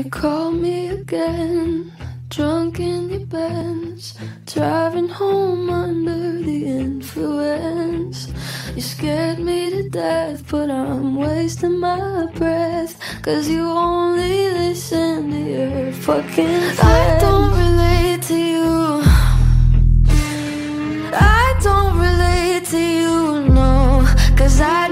You call me again, drunk in your Benz, driving home under the influence. You scared me to death, but I'm wasting my breath. Cause you only listen to your fucking friends. I don't relate to you. I don't relate to you, no. Cause I